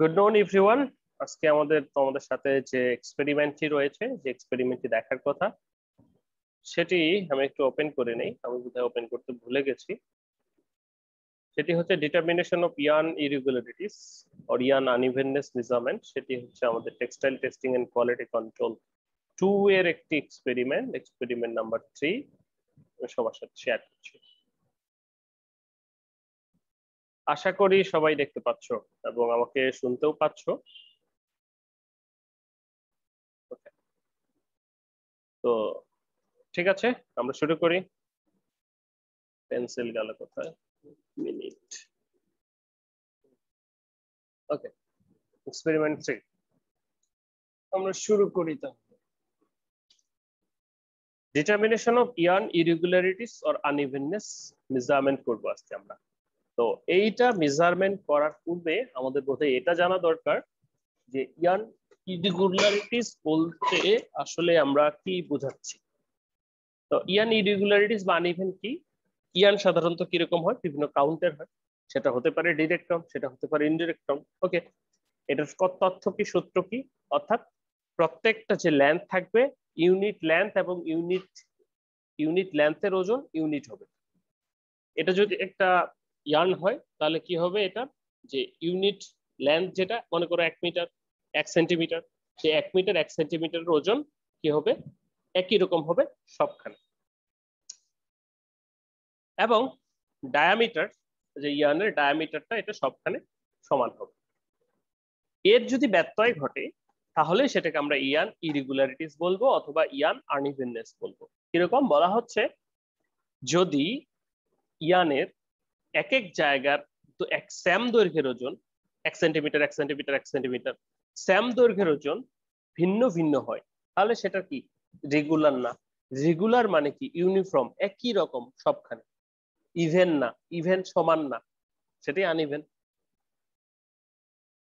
Good morning everyone আজকে আমাদের তোমাদের সাথে যে এক্সপেরিমেন্টটি রয়েছে, যে এক্সপেরিমেন্টটি দেখার কথা, সেটি আমি একটু ওপেন করে নেই। আমি বোধহয় ওপেন করতে ভুলে গেছি। সেটি হচ্ছে determination of yarn irregularities or yarn unevenness measurement সেটি হচ্ছে আমাদের textile testing and quality control two এর একটি এক্সপেরিমেন্ট এক্সপেরিমেন্ট নাম্বার থ্রি সবার সাথে শেয়ার করছি। আশা করি সবাই দেখতে পাচ্ছ এবং আমাকে শুনতেও পাচ্ছ। তো ঠিক আছে, আমরা শুরু করি। পেন্সিল গেল কোথায়? মিনিট ওকে এক্সপেরিমেন্ট থ্রি আমরা শুরু করি তাহলে। Determination of yarn irregularities or unevenness measurement করব আজকে আমরা। তো এইটা মেজারমেন্ট করার পূর্বে আমাদের বোধহয় এটা জানা দরকার যে ইয়ান ইরেগুলারিটিস বলতে আসলে আমরা কি বোঝাচ্ছি? তো ইয়ান ইরেগুলারিটিস বা আনইভেন কি? ইয়ান সাধারণত কীরকম হয়? বিভিন্ন কাউন্টের হয়। সেটা হতে পারে ডিরেক্ট কাউন্ট সেটা হতে পারে ইনডিরেক্ট কাউন্ট ওকে এটার তথ্য কি, সূত্র কি? অর্থাৎ প্রত্যেকটা যে লেন্থ থাকবে ইউনিট লেন্থ এবং ইউনিট ইউনিট লেন্থের ওজন ইউনিট হবে। এটা যদি একটা ইয়ার্ন হয়, তাহলে কি হবে এটা? যে ইউনিট লেন্থ যেটা, মনে করো এক মিটার, এক সেন্টিমিটার, সে এক মিটার, এক সেন্টিমিটারের ওজন কি হবে? একই রকম হবে সবখানে। এবং ডায়ামিটার যে ইয়ার্নের ডায়ামিটারটা এটা সবখানে সমান হবে। এর যদি ব্যত্যয় ঘটে, তাহলে সেটাকে আমরা ইয়ান ইরেগুলারিটিস বলব অথবা ইয়ান আর্নিভেননেস বলব। কীরকম বলা হচ্ছে, যদি ইয়ানের এক এক জায়গার তো এক স্যাম দৈর্ঘ্যের ওজন, এক সেন্টিমিটার এক সেন্টিমিটার এক সেন্টিমিটার স্যাম দৈর্ঘ্যের ওজন ভিন্ন ভিন্ন হয়। তাহলে সেটা কি? রেগুলার না। রেগুলার মানে কি? ইউনিফর্ম একই রকম, সবখানে। ইভেন না। ইভেন সমান না। সেটাই আনইভেন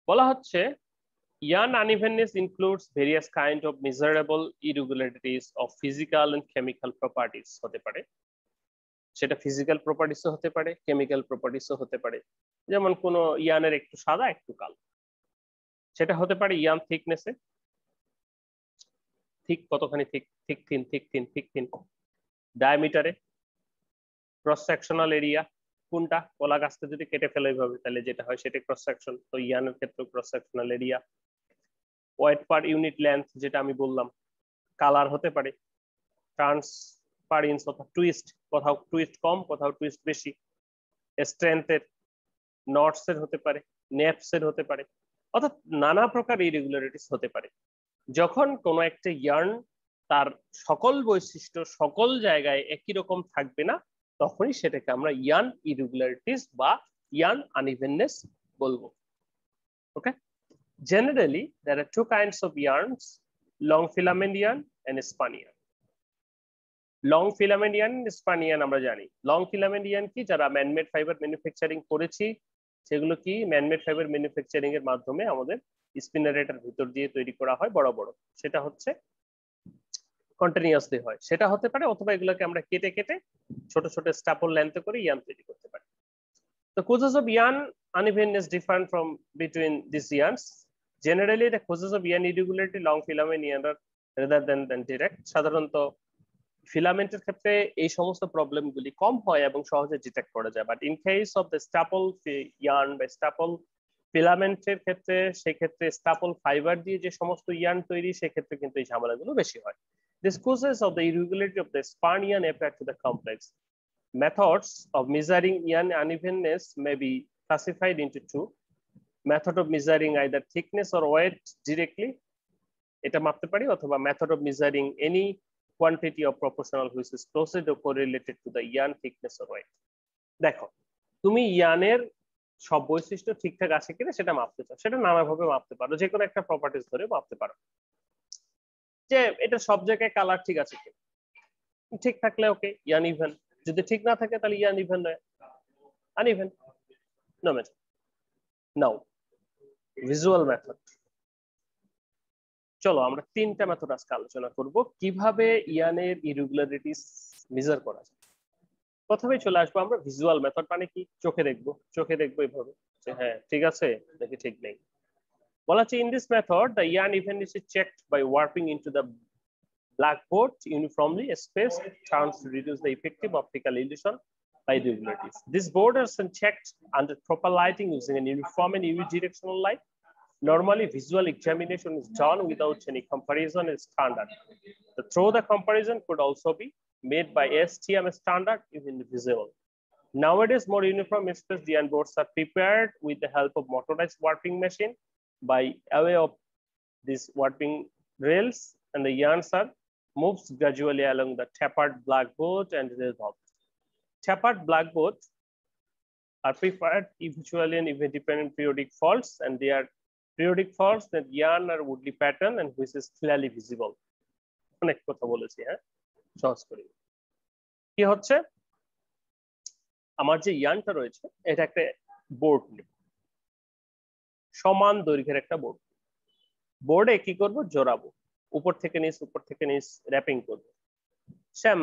বলা হচ্ছে, yarn unevenness includes various kind of measurable irregularities of physical and chemical properties হতে পারে। সেটা ফিজিক্যাল প্রপার্টিসও হতে পারে কেমিক্যাল প্রপার্টিসও হতে পারে। যেমন কোনো ইয়ানের একটু সাদা, একটু কালো। সেটা হতে পারে ইয়ান থিকনেসে থিক কতখানি thick thick thin thick thin thick thin ডায়ামিটারে cross sectional area কোনটা? কলা গাছটা যদি কেটে ফেলে এইভাবে, তাহলে যেটা হয় সেটা ক্রস সেকশন তো ইয়ানের ক্ষেত্রে cross sectional area weight per unit length যেটা আমি বললাম। কালার হতে পারে। ট্রান্স পার ইঞ্চ অর্থাৎ টুইস্ট কোথাও টুইস্ট কম, কোথাও টুইস্ট বেশি। স্ট্রেংথের নটস এর হতে পারে নেপস এর হতে পারে, অর্থাৎ নানা প্রকার ইরেগুলারিটিস হতে পারে। যখন কোনো একটা ইয়ার্ন তার সকল বৈশিষ্ট্য, সকল জায়গায় একই রকম থাকবে না, তখনই সেটাকে আমরা ইয়ান ইরেগুলারিটিস বা ইয়ান আনইভেননেস বলব। Okay generally there are two kinds of yarns, long filament yarn and yarn. Long filament yarn spun yarn আমরা জানি। লং ফিলামেন্ট ইয়ান কি? যারা ম্যানমেড ফাইবার ম্যানুফ্যাকচারিং করেছি সেগুলো কি? ম্যানমেড ফাইবার ম্যানুফ্যাকচারিং এর মাধ্যমে আমাদের স্পিনারেটার ভিতর দিয়ে তৈরি করা হয় বড় বড়। সেটা হচ্ছে কন্টিনিউয়াসলি হয়। সেটা হতে পারে অথবা এগুলোকে আমরা কেটে কেটে ছোট ছোট স্টাপল লেন্থে করে ইয়ান তৈরি করতে পারি। The causes of yarn unevenness differ from between these yarns. Generally, the causes of yarn irregularity long filament yarn rather than, than direct. সাধারণত ফিলামেন্টের ক্ষেত্রে এই সমস্ত প্রবলেম গুলি কম হয় এবং সহজে ডিটেক্ট করা যায়। But in case of the staple yarn বা স্টাপল ফিলামেন্টের ক্ষেত্রে, সেক্ষেত্রে স্টাপল ফাইবার দিয়ে যে সমস্ত ইয়ার্ন তৈরি, সেক্ষেত্রে কিন্তু এই ঝামেলাগুলো বেশি হয়। This causes of the irregularity of the spun yarn effect to the complex methods of measuring yarn unevenness may be classified into two method of measuring either thickness or weight directly এটা মাপতে পারি? অথবা method of measuring any quantity of proportional which is closely correlated to the yarn thickness or weight. দেখো, তুমি ইয়ানের সব বৈশিষ্ট্য ঠিকঠাক আছে কিনা সেটা মাপতে চাও। সেটা নানাভাবে মাপতে পারো যে কোনো একটা প্রপার্টিস ধরে মাপতে পারো। যে এটা সব জায়গায় কালার ঠিক আছে কিনা। ঠিক থাকলে ওকে ইয়ান ইভেন যদি ঠিক না থাকে, তাহলে ইয়ান ইভেন নয়। Uneven no method now visual method চলো আমরা তিনটা মেথড আজকে আলোচনা করব। কীভাবে ইয়ানের ইরেগুলারিটিস মেজার করা যায়? প্রথমে চলে আসব আমরা ভিজুয়াল মেথড মানে কি? চোখে দেখব। চোখে দেখব এইভাবে যে হ্যাঁ ঠিক আছে? দেখি ঠিক নেই। বলা হচ্ছে in this method the yarn event is check by warping into the blackboard uniformly space chance to reduce the effective optical illusion by irregularities this board has checked under proper lighting using an uniform and unidirectional light Normally, visual examination is done without any comparison is standard. The, through the comparison could also be made by STM standard if invisible. Nowadays, more uniform space DN boards are prepared with the help of motorized warping machine by way of these warping rails and the yarns are moves gradually along the tapered blackboard and resolved. Tapered blackboard are prepared eventually and independent periodic faults and they are periodic faults that yarn or woodly pattern and which is clearly visible. অনেক কথা বলেছি হ্যাঁ? সহজ করি কি হচ্ছে? আমার যে ইয়ানটা রয়েছে, এটা একটা বোর্ড সমান দৈর্ঘ্যের একটা বোর্ড বোর্ডে কি করব? জোড়াবো। উপর থেকে নিচ, উপর থেকে নিচ র্যাপিং করব। স্যাম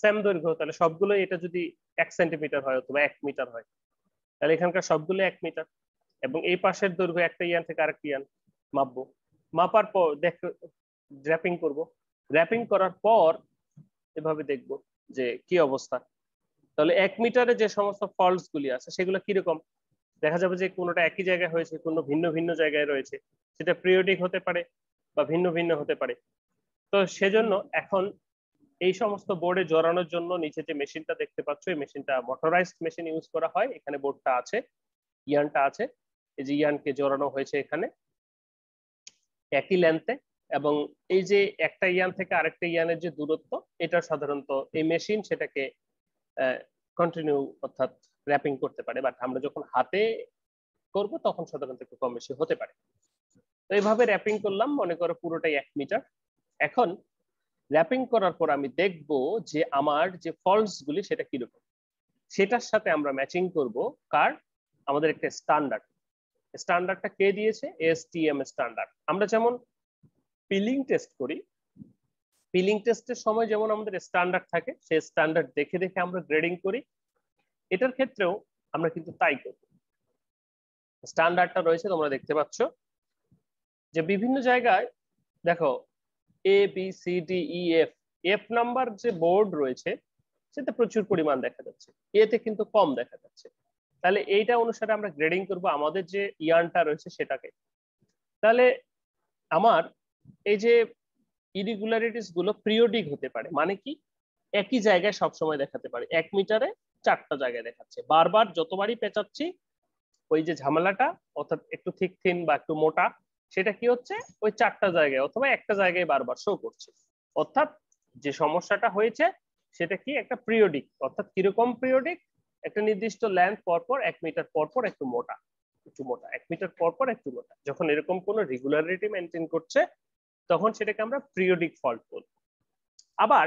স্যাম দৈর্ঘ্য, তাহলে সবগুলো এটা যদি এক সেন্টিমিটার হয় অথবা এক মিটার হয়, তাহলে এখানকার সবগুলো এক মিটার এবং এই পাশের দৈর্ঘ্য একটা ইয়ান থেকে আরেকটা ইয়ান মাপবো। মাপার পর দেখ র্যাপিং করব। র্যাপিং করার পর এভাবে দেখব যে কি অবস্থা। তাহলে এক মিটারে যে সমস্ত ফল্টস গুলি আছে, সেগুলো কীরকম? দেখা যাবে যে কোনোটা একই জায়গায় হয়েছে, কোনো ভিন্ন ভিন্ন জায়গায় রয়েছে। সেটা পিরিয়ডিক হতে পারে বা ভিন্ন ভিন্ন হতে পারে। তো সেজন্য এখন এই সমস্ত বোর্ডে জড়ানোর জন্য নিচে যে মেশিনটা দেখতে পাচ্ছ, এই মেশিনটা মোটরাইজড মেশিন ইউজ করা হয়। এখানে বোর্ডটা আছে, ইয়ানটা আছে। এই যে ইয়ানকে জড়ানো হয়েছে এখানে। একই লেন্থে এবং এই যে একটা ইয়ান থেকে আরেকটা ইয়ানের যে দূরত্ব, এটা সাধারণত এই মেশিন সেটাকে কন্টিনিউ অর্থাৎ র্যাপিং করতে পারে। বাট আমরা যখন হাতে করব তখন সাধারণত একটু কম বেশি হতে পারে। তো এইভাবে র্যাপিং করলাম, মনে করো পুরোটাই এক মিটার এখন র্যাপিং করার পর আমি দেখব যে আমার যে ফলস গুলি সেটা কীরকম। সেটার সাথে আমরা ম্যাচিং করব কার? আমাদের একটা স্ট্যান্ডার্ড স্ট্যান্ডার্ডটা কে দিয়েছে? এসটিএম স্ট্যান্ডার্ড আমরা যেমন পিলিং টেস্ট করি পিলিং টেস্টের সময় যেমন আমাদের স্ট্যান্ডার্ড থাকে, সেই স্ট্যান্ডার্ড দেখে দেখে আমরা গ্রেডিং করি, এটার ক্ষেত্রেও আমরা কিন্তু তাই করব স্ট্যান্ডার্ডটা রয়েছে, তোমরা দেখতে পাচ্ছ। যে বিভিন্ন জায়গায়, দেখো A B C D E F F number যে বোর্ড রয়েছে সেটা প্রচুর পরিমাণ দেখা যাচ্ছে। এতে কিন্তু কম দেখা যাচ্ছে। তাহলে এইটা অনুসারে আমরা গ্রেডিং করব আমাদের যে ইয়ানটা রয়েছে সেটাকে। তাহলে আমার এই যে ইরিগুলারিটিসগুলো পিরিয়ডিক হতে পারে মানে কি? একই জায়গায় সবসময় দেখাতে পারে। এক মিটারে চারটা জায়গায় দেখাচ্ছে। বারবার যতবারই পেঁচাচ্ছি, ওই যে ঝামেলাটা, অর্থাৎ একটু থিক থিন বা একটু মোটা, সেটা কি হচ্ছে? ওই চারটা জায়গায় অথবা একটা জায়গায় বারবার শো করছে। অর্থাৎ যে সমস্যাটা হয়েছে, সেটা কি? একটা পিরিয়ডিক অর্থাৎ কীরকম পিরিয়ডিক একটা নির্দিষ্ট লেন্থ পরপর এক মিটার পরপর একটু মোটা একটু মোটা, এক মিটার পরপর একটু মোটা। যখন এরকম কোনো রেগুলারিটি মেনটেন করছে, তখন সেটাকে আমরা পিরিয়ডিক ফল্ট বলব আবার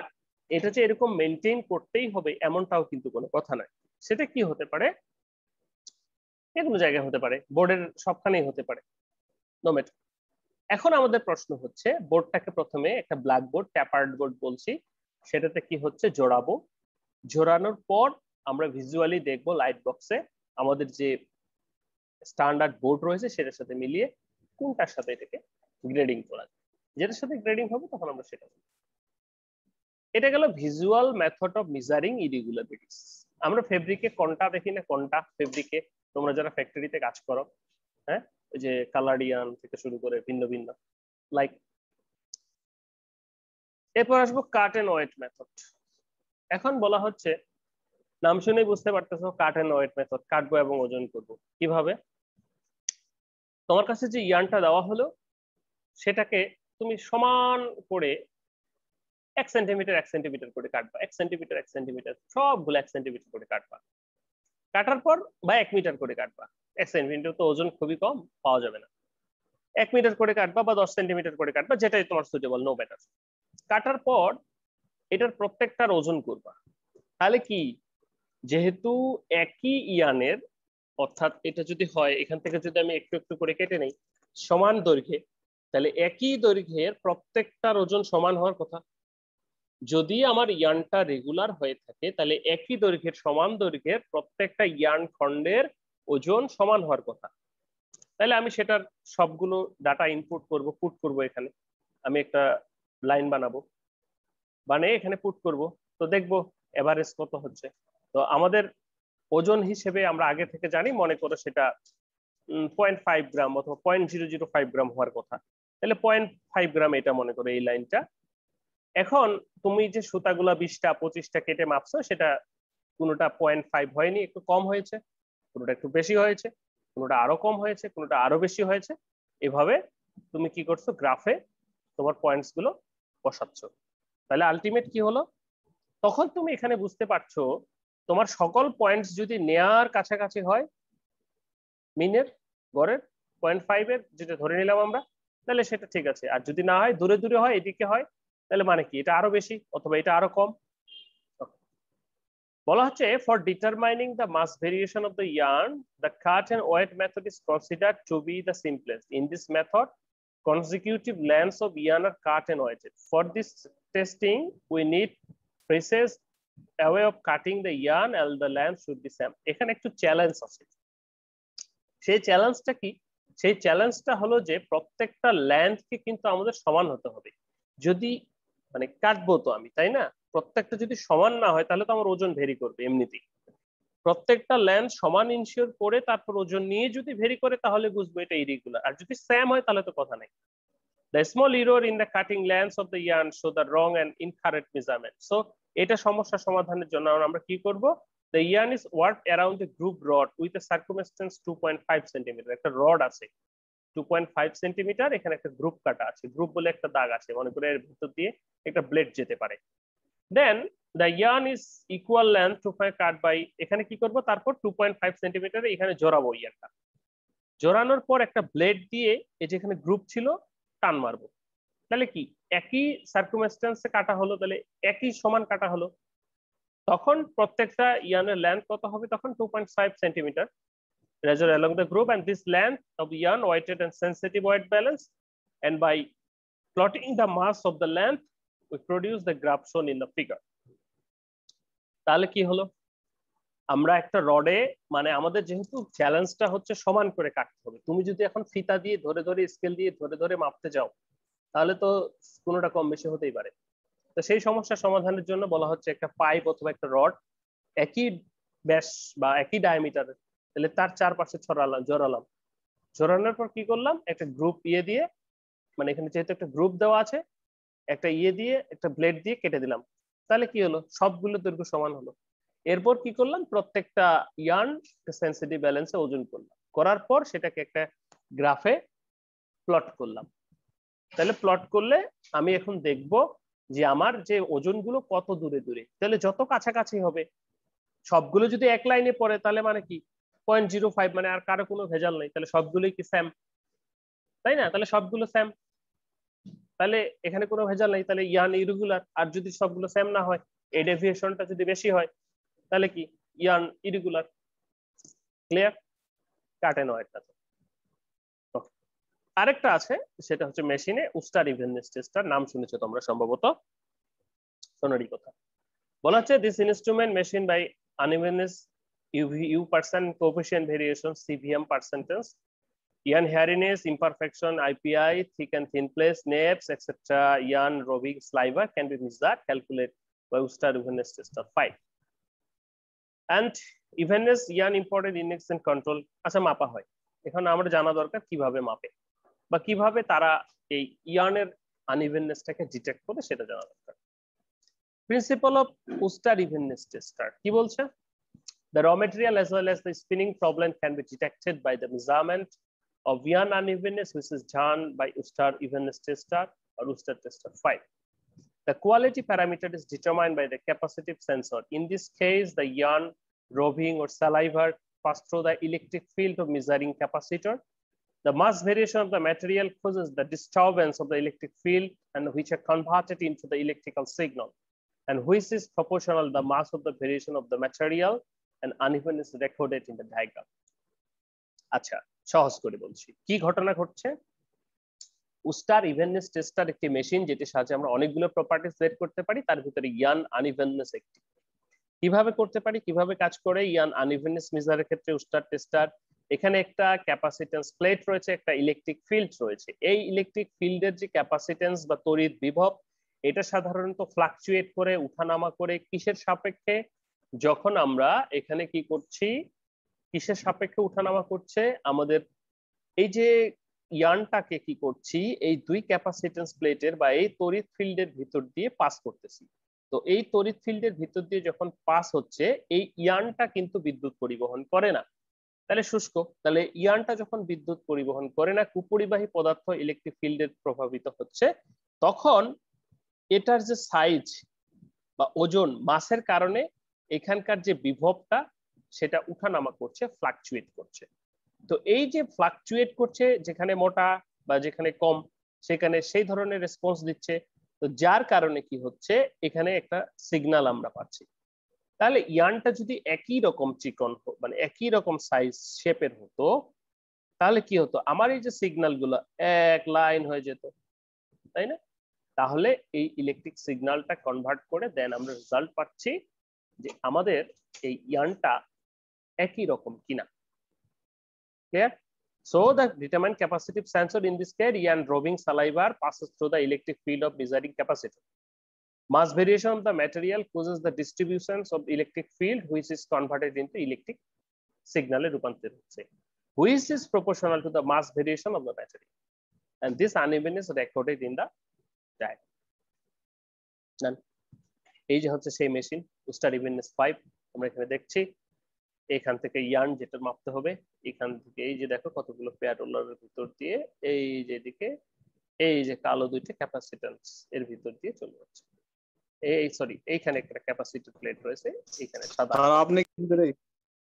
এটা যে এরকম মেনটেন করতেই হবে এমনটাও কিন্তু কোনো কথা নয়। সেটা কি হতে পারে? যে কোনো জায়গায় হতে পারে বোর্ডের সবখানেই হতে পারে। নোমেট এখন আমাদের প্রশ্ন হচ্ছে বোর্ডটাকে প্রথমে একটা ব্ল্যাক বোর্ড ট্যাপার্ড বোর্ড বলছি। সেটাতে কি হচ্ছে? জোড়াবো। জোড়ানোর পর আমরা ভিজুয়ালি দেখব লাইট বক্সে আমাদের যে স্ট্যান্ডার্ড বোর্ড রয়েছে সেটার সাথে মিলিয়ে কোনটার সাথে এটাকে গ্রেডিং করা যায়। যেটার সাথে গ্রেডিং হবে তখন আমরা সেটা এটা গেল visual method of measuring irregularities আমরা ফেব্রিকে কোনটা দেখি না, কোনটা ফেব্রিকে তোমরা যারা ফ্যাক্টরিতে কাজ করো হ্যাঁ? ওই যে কালারিয়ান থেকে শুরু করে ভিন্ন ভিন্ন। লাইক এরপর আসব কাট এন্ড ওয়েট মেথড এখন বলা হচ্ছে নাম শুনেই বুঝতে পারতেছো কাট এন্ড ওয়েট মেথড কাটবো এবং ওজন করব। কীভাবে? তোমার কাছে যে ইয়ানটা দেওয়া হলো, সেটাকে তুমি সমান করে এক সেন্টিমিটার এক সেন্টিমিটার করে কাটবা। এক সেন্টিমিটার এক সেন্টিমিটার সবগুলো এক সেন্টিমিটার করে কাটবা। কাটার পর বা এক মিটার করে কাটবা। এক সেন্টিমিটার তো ওজন খুবই কম, পাওয়া যাবে না। এক মিটার করে কাটবা বা দশ সেন্টিমিটার করে কাটবা, যেটাই তোমার সুটেবল নো ব্যাটার কাটার পর এটার প্রত্যেকটার ওজন করবা। তাহলে কি? যেহেতু একই ইয়ানের, অর্থাৎ এটা যদি হয়, এখান থেকে যদি আমি একটু একটু করে কেটে নেই, সমান দৈর্ঘ্যে, তাহলে একই দৈর্ঘ্যের প্রত্যেকটার ওজন সমান হওয়ার কথা। যদি আমার ইয়ানটা রেগুলার হয়ে থাকে, তাহলে একই দৈর্ঘ্যের সমান দৈর্ঘ্যের প্রত্যেকটা ইয়ান খণ্ডের ওজন সমান হওয়ার কথা। তাহলে আমি সেটার সবগুলো ডাটা ইনপুট করব পুট করব এখানে। আমি একটা লাইন বানাবো। বানিয়ে এখানে পুট করব। তো দেখব এভারেজ কত হচ্ছে। তো আমাদের ওজন হিসেবে আমরা আগে থেকে জানি, মনে করো সেটা পয়েন্ট ফাইভ গ্রাম অথবা point zero zero five gram হওয়ার কথা। তাহলে পয়েন্ট ফাইভ গ্রাম এটা মনে করো এই লাইনটা। এখন তুমি যে সুতাগুলা বিশটা, পঁচিশটা কেটে মাপছো, সেটা কোনোটা পয়েন্ট ফাইভ হয়নি, একটু কম হয়েছে, কোনোটা একটু বেশি হয়েছে, কোনোটা আরও কম হয়েছে, কোনোটা আরও বেশি হয়েছে। এভাবে তুমি কি করছ গ্রাফে তোমার পয়েন্টসগুলো বসাচ্ছ। তাহলে আলটিমেট কি হলো? তখন তুমি এখানে বুঝতে পারছ তোমার সকল পয়েন্টস যদি নেয়ার কাছাকাছি হয় মিনের গড়ের পয়েন্ট ফাইভ এর যেটা ধরে নিলাম আমরা তাহলে সেটা ঠিক আছে। আর যদি না হয় দূরে দূরে হয় এদিকে হয় তাহলে মানে কি? এটা আরও বেশি অথবা এটা আরও কম। বলা হচ্ছে for determining the mass variation of the yarn the cut and weight method is considered to be the simplest in this method consecutive lengths of yarn are cut and weighted. For this testing, we need precise way of cutting the yarn and the length should be same. এখানে একটু challenge আছে। সেই চ্যালেঞ্জটা কি? সেই চ্যালেঞ্জটা হলো যে প্রত্যেকটা ল্যান্ডকে কিন্তু আমাদের সমান হতে হবে। যদি মানে কাটবো তো আমি, তাই না? প্রত্যেকটা যদি সমান না হয়, তাহলে তো আমার ওজন ভেরি করবে এমনিতেই। প্রত্যেকটা ল্যান্ড সমান ইনশিওর করে তারপর ওজন নিয়ে যদি ভেরি করে, তাহলে বুঝব এটা ইরেগুলার আর যদি স্যাম হয়, তাহলে তো কথা নেই। The small error in the cutting lengths of the yarn show the wrong and incorrect measurement so এটা সমস্যা সমাধানের জন্য আমরা কি করব? The yarn is work around a group rod with a circumference two point five centimetre একটা rod আছে। Two point five centimetre এখানে একটা গ্রুপ কাটা আছে। গ্রুপ বলে একটা দাগ আছে। মনে করে এর ভিতর দিয়ে একটা ব্লেড যেতে পারে। Then the yarn is equal length to five cut by এখানে কি করব? তারপর টু পয়েন্ট ফাইভ সেন্টিমিটারে এখানে জোড়াবো ইয়ারটা জোড়ানোর পর একটা ব্লেড দিয়ে এই যেখানে গ্রুপ ছিল, টান মারবো। তাহলে কি? একই সার্কুমেস্টেন্সে কাটা হলো, তাহলে একই সমান কাটা হলো, তখন প্রত্যেকটা ইয়ানের ল্যান্থ কত হবে? তখন two point five centimetre razor along the group and this length of yarn weighted and sensitive weight balance and by plotting the mass of the length we produce the graph shown in the figure তাহলে কি হলো? আমরা একটা রডে মানে আমাদের যেহেতু চ্যালেঞ্জটা হচ্ছে সমান করে কাটতে হবে। তুমি যদি এখন ফিতা দিয়ে ধরে ধরে স্কেল দিয়ে ধরে ধরে মাপতে যাও তাহলে তো কোনোটা কম বেশি হতেই পারে। তো সেই সমস্যা সমাধানের জন্য বলা হচ্ছে একটা পাইপ অথবা একটা রড একই ব্যাস বা একই ডায়ামিটার তাহলে তার চারপাশে ছড়ালাম, জড়ালাম। জড়ানোর পর কি করলাম? একটা গ্রুপ ইয়ে দিয়ে মানে এখানে যেহেতু একটা গ্রুপ দেওয়া আছে, একটা ইয়ে দিয়ে, একটা ব্লেড দিয়ে কেটে দিলাম। তাহলে কি হলো? সবগুলো দৈর্ঘ্য সমান হলো। এরপর কি করলাম? প্রত্যেকটা ইয়ার্ন সেন্সিটিভ ব্যালেন্সে ওজন করলাম। করার পর সেটাকে একটা গ্রাফে প্লট করলাম। তাহলে প্লট করলে আমি এখন দেখব যে আমার যে ওজনগুলো কত দূরে দূরে। তাহলে যত কাছাকাছি হবে, সবগুলো যদি এক লাইনে পড়ে, তাহলে মানে কি? পয়েন্ট জিরো ফাইভ মানে আর কারও কোনো ভেজাল নেই, তাহলে সবগুলোই কি স্যাম তাই না? তাহলে সবগুলো স্যাম তাহলে এখানে কোনো ভেজাল নেই, তাহলে ইয়ান ইরেগুলার আর যদি সবগুলো সেম না হয়, এই ডেভিয়েশনটা যদি বেশি হয়, তাহলে কি? ইয়ান ইরেগুলার ক্লিয়ার কাটে নয়টা আরেকটা আছে, সেটা হচ্ছে মেশিনে উস্টার ইভেনেস টেস্টার নাম শুনেছো তোমরা সম্ভবত? সোনারি কথা। বলা হচ্ছে this instrument machine by unevenness UV U percent coefficient variation CVM percentage yarn hairiness imperfection IPI thick and thin place neps etcetera yarn Rabi sliver can be miss the calculate by Uster evenness tester five and evenness yarn important inspection control আচ্ছা মাপা হয় এখন আমার জানা দরকার কীভাবে মাপে। বা কীভাবে তারা এই ইয়ার্নের আনইভেননেসটাকে ডিটেক্ট করে সেটা জানা দরকার principle of Uster evenness tester কি বলছে The raw material as well as the spinning problem can be detected by the measurement of yarn unevenness, which is done by Ustar evenness tester or Ustar tester 5. The quality parameter is determined by the capacitive sensor. In this case, the yarn roving or saliva pass through the electric field of measuring capacitor. The mass variation of the material causes the disturbance of the electric field and which are converted into the electrical signal and which is proportional the mass of the variation of the material and unevenness recorded in the diagram. আচ্ছা সহজ করে বলছি কি ঘটনা ঘটছে Uster evenness tester একটি machine যেটির সাহায্যে আমরা অনেকগুলো প্রপার্টিস বের করতে পারি তার ভিতরে ইয়ান আনইভেননেস একটি কীভাবে করতে পারি কীভাবে কাজ করে ইয়ান আনইভেননেস মেজারের ক্ষেত্রে উস্টার টেস্টার এখানে একটা ক্যাপাসিটেন্স প্লেট রয়েছে, একটা ইলেকট্রিক ফিল্ড রয়েছে। এই ইলেকট্রিক ফিল্ডের যে ক্যাপাসিটেন্স বা তড়িৎ বিভব, এটা সাধারণত ফ্লাকচুয়েট করে, উঠানামা করে কিসের সাপেক্ষে? যখন আমরা এখানে কি করছি, কিসের সাপেক্ষে উঠানামা করছে? আমাদের এই যে ইয়ানটাকে কি করছি, এই দুই ক্যাপাসিটেন্স প্লেটের বা এই তড়িৎ ফিল্ডের ভিতর দিয়ে পাস করতেছি। তো এই তড়িৎ ফিল্ডের ভিতর দিয়ে যখন পাস হচ্ছে, এই ইয়ানটা কিন্তু বিদ্যুৎ পরিবহন করে না। তাহলে শুষ্ক, তাহলে ইয়ানটা যখন বিদ্যুৎ পরিবহন করে না, কুপরিবাহী পদার্থ ইলেকট্রিক ফিল্ডের প্রভাবিত হচ্ছে, তখন এটার যে সাইজ বা ওজন মাসের কারণে এখানকার যে বিভবটা, সেটা উঠানামা করছে ফ্লাকচুয়েট করছে। তো এই যে ফ্লাকচুয়েট করছে, যেখানে মোটা বা যেখানে কম, সেখানে সেই ধরনের রেসপন্স দিচ্ছে, তো যার কারণে কি হচ্ছে, এখানে একটা সিগনাল আমরা পাচ্ছি। তাহলে ইয়ানটা যদি একই রকম চিকন মানে একই রকম সাইজ শেপের হতো তাহলে কি হতো? আমার এই যে সিগন্যালগুলো এক লাইন হয়ে যেত তাই না? তাহলে এই ইলেকট্রিক সিগনালটা কনভার্ট করে দেন আমরা রেজাল্ট পাচ্ছি যে আমাদের এই ইয়ানটা একই রকম কিনা। Clear So the determined capacitive sensor in this case, Ian drawing saliva passes through the electric field of desiring capacitor. Mass variation of the material causes the distributions of electric field which is converted into electric signal which is proportional to the mass variation of the material and this unevenness recorded in the diagram. এই যে হচ্ছে সেই machine উস্টার evenness pipe আমরা এখানে দেখছি এখান থেকে yarn যেটা মাপতে হবে এখান থেকে এই যে দেখো কতগুলো পেয়ার রোলারের ভিতর দিয়ে এই যে দিকে এই যে কালো দুইটা ক্যাপাসিটেন্স এর ভিতর দিয়ে চলে যাচ্ছে এই সরি এইখানে একটা ক্যাপাসিটি প্লেট রয়েছে এখানে সাদা। আপনি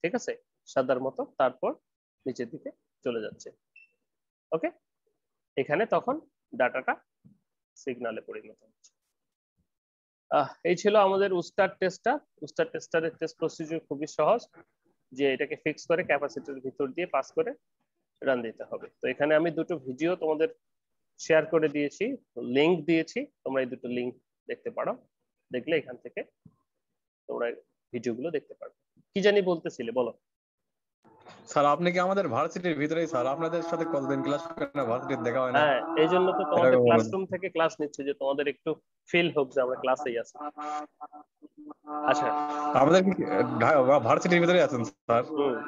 ঠিক আছে সাদার মতো তারপর নিচের দিকে চলে যাচ্ছে। ওকে? এখানে তখন ডাটাটা সিগনালে পরিণত হচ্ছে। এই ছিল আমাদের উস্টার টেস্টটা উস্টার টেস্টারের টেস্ট প্রসিডিউর খুবই সহজ যে এটাকে ফিক্স করে ক্যাপাসিটির ভিতর দিয়ে পাস করে রান দিতে হবে। তো এখানে আমি দুটো ভিডিও তোমাদের শেয়ার করে দিয়েছি লিংক দিয়েছি তোমরা এই দুটো লিংক দেখতে পারো। দেখলে এখান থেকে তোমরা ভিডিওগুলো দেখতে পারবে। কি জানি বলতেছিলে বলো। স্যার আপনি কি আমাদের ভার্সিটির ভিতরেই? স্যার আপনাদের সাথে কতদিন ক্লাস করেন না? ভার্সিটির দেখা হয় না। হ্যাঁ এই জন্য তো তোমাদের ক্লাসরুম থেকে ক্লাস নিচ্ছে যে তোমাদের একটু ফিল হোক যে আমরা ক্লাসেই আছি। আচ্ছা। আমাদের কি ভার্সিটির ভিতরেই আছেন স্যার?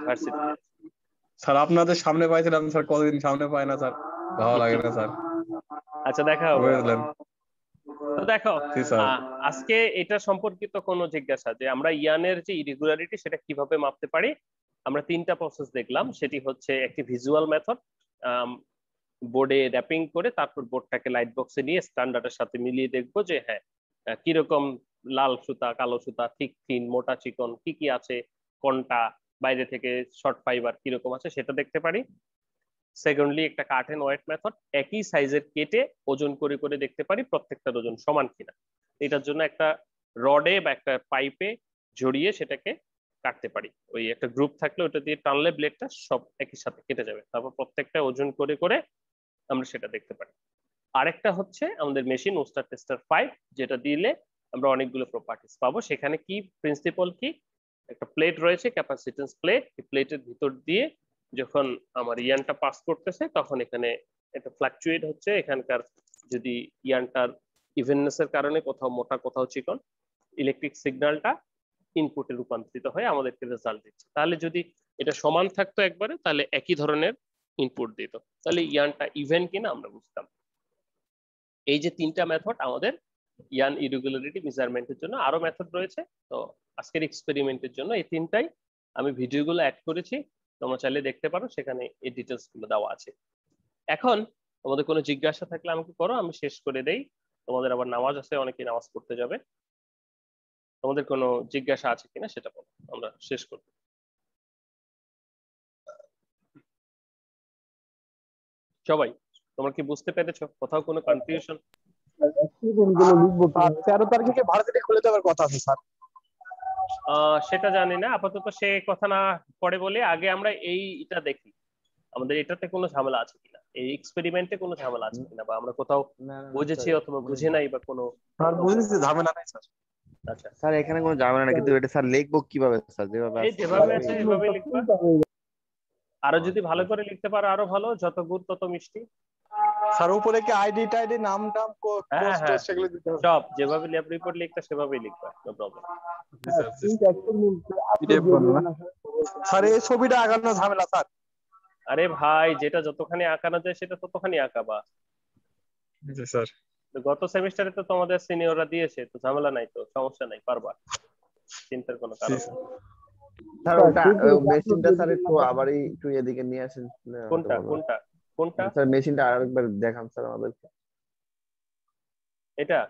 ভার্সিটি। স্যার আপনাদের সামনে পাইছিলাম স্যার কতদিন সামনে পাই না স্যার? ভালো লাগে না স্যার। আচ্ছা দেখা হবে। বুঝলেন। দেখো আজকে এটা সম্পর্কিত কোনো জিজ্ঞাসা যে আমরা ইয়ানের যে ইরেগুলারিটি সেটা কীভাবে মাপতে পারি আমরা তিনটা প্রসেস দেখলাম। সেটি হচ্ছে একটি ভিজুয়াল মেথড বোর্ডে র্যাপিং করে তারপর বোর্ডটাকে লাইট বক্সে নিয়ে স্ট্যান্ডার্ডের সাথে মিলিয়ে দেখব যে হ্যাঁ কীরকম লাল সুতা কালো সুতা ঠিক থিন মোটা চিকন কি কি আছে কোনটা বাইরে থেকে শর্ট ফাইবার কীরকম আছে সেটা দেখতে পারি। সেকেন্ডলি একটা কাট এন্ড ওয়েট মেথড একই সাইজের কেটে ওজন করে করে দেখতে পারি প্রত্যেকটার ওজন সমান কিনা। এটার জন্য একটা রডে বা একটা পাইপে জড়িয়ে সেটাকে কাটতে পারি। ওই একটা গ্রুপ থাকলে ওটা দিয়ে টানলে ব্লেডটা সব একই সাথে কেটে যাবে। তারপর প্রত্যেকটা ওজন করে করে আমরা সেটা দেখতে পারি। আরেকটা হচ্ছে আমাদের মেশিন ওস্টার টেস্টার ফাইভ যেটা দিলে আমরা অনেকগুলো প্রপার্টিস পাবো। সেখানে কি প্রিন্সিপাল কি? একটা প্লেট রয়েছে ক্যাপাসিটেন্স প্লেট এই প্লেটের ভিতর দিয়ে যখন আমার ইয়ানটা পাস করতেছে, তখন এখানে একটা ফ্লাকচুয়েট হচ্ছে। এখানকার যদি ইয়ানটার ইভেননেস এর কারণে কোথাও মোটা, কোথাও চিকন ইলেকট্রিক সিগন্যালটা ইনপুটে রূপান্তরিত হয়ে আমাদেরকে রেজাল্ট দিচ্ছে। তাহলে যদি এটা সমান থাকতো একবারে, তাহলে একই ধরনের ইনপুট দিত। তাহলে ইয়ানটা ইভেন কিনা আমরা বুঝতাম এই যে তিনটা মেথড আমাদের ইয়ান ইরেগুলারিটি মেজারমেন্টের জন্য আরও মেথড রয়েছে। তো আজকের এক্সপেরিমেন্টের জন্য এই তিনটাই আমি ভিডিওগুলো অ্যাড করেছি। তোমরা চাইলে দেখতে পারো সেখানে এই ডিটেলসগুলো দেওয়া আছে। এখন তোমাদের কোনো জিজ্ঞাসা থাকলে আমাকে করো আমি শেষ করে দেই। তোমাদের আবার নামাজ আছে অনেকে নামাজ পড়তে যাবে। তোমাদের কোনো জিজ্ঞাসা আছে কিনা সেটা বলো আমরা শেষ করব। সবাই তোমরা কি বুঝতে পেরেছ? কোথাও কোনো কনফিউশন তেরো তারিখে ভারতীয় খুলে দেওয়ার কথা আছে স্যার। সেটা জানি না। আপাতত সে কথা না পরে বলে আগে আমরা এইটা এটা দেখি। আমাদের এটাতে কোনো ঝামেলা আছে কিনা? এই এক্সপেরিমেন্টে কোনো ঝামেলা আছে কিনা? বা আমরা কোথাও বুঝেছি অথবা বুঝে নাই বা কোনো স্যার বুঝেছি ঝামেলা নাই স্যার। আচ্ছা। স্যার এখানে কোনো ঝামেলা নাই কিন্তু এটা স্যার লিখব কীভাবে স্যার? যেভাবে এই আছে। যেভাবে আছে এভাবে লিখবা। আরও যদি ভালো করে লিখতে পারো আরও ভালো যত গুড় তত মিষ্টি। স্যার উপরে কি আইডি টাইডি নাম টাম কো- হ্যাঁ, হ্যাঁ। সেগুলো দিতে হবে? সব যেভাবে ল্যাব রিপোর্ট লিখতে সেভাবেই লিখবে নো প্রবলেম স্যার। এই ছবিটা আগানো ঝামেলা স্যার। আরে ভাই যেটা যতখানি আঁকানো যায় সেটা ততখানি আঁকাবা। জি স্যার। তো গত সেমিস্টারে তো তোমাদের সিনিয়ররা দিয়েছে তো ঝামেলা নাই তো সমস্যা নাই পারবা। চিন্তার কোনো কারণ নেই। স্যার ওটা মেশিনটা স্যার একটু আবার একটু এদিকে নিয়ে আসেন কোনটা কোনটা কোনটা? স্যার মেশিনটা আরেকবার দেখান স্যার আমাদেরকে। এটা?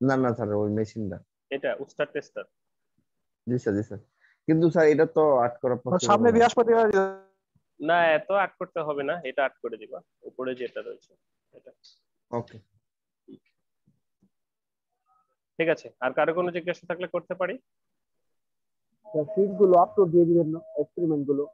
না না স্যার ওই মেশিনটা। এটা উস্টার টেস্টার জি স্যার জি স্যার। কিন্তু স্যার এটা তো আট করা সামনে। বৃহস্পতিবার না এত আট করতে হবে না এটা আট করে দিবা। উপরে যেটা রয়েছে এটা। ওকে। ঠিক আছে আর কারও কোনো জিজ্ঞাসা থাকলে করতে পারি? সিটগুলো আপলোড দিয়ে দিবেন না এক্সপেরিমেন্টগুলো